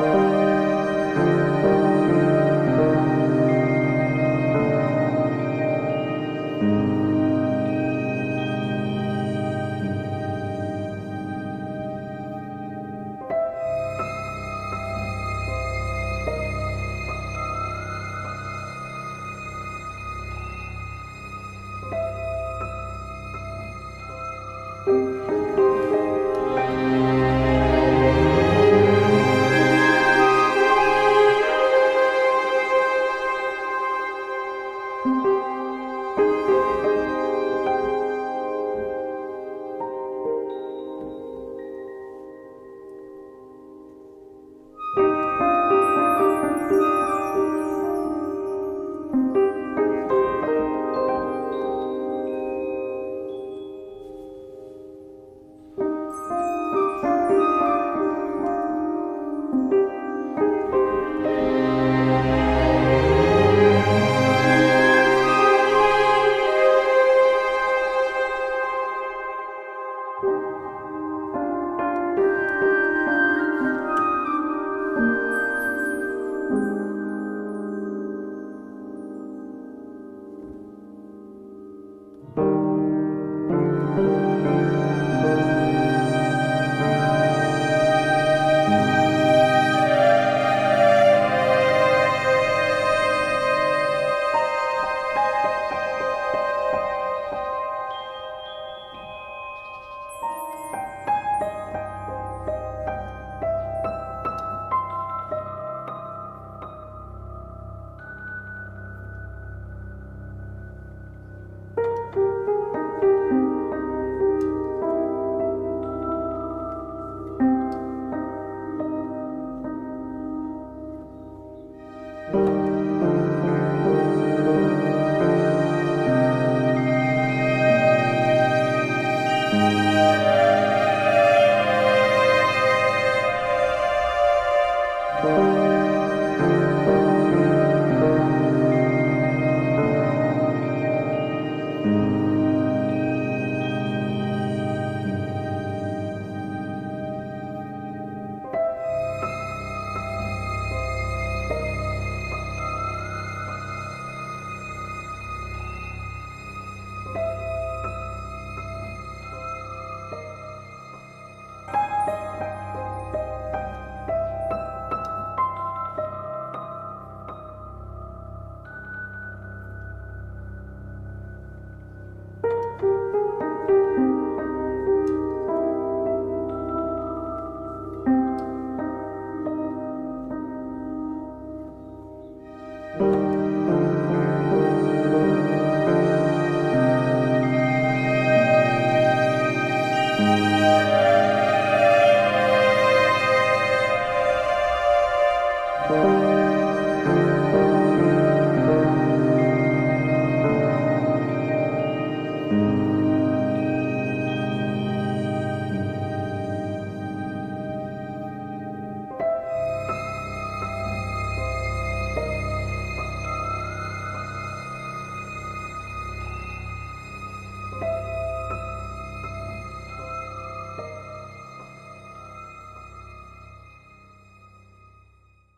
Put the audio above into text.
Música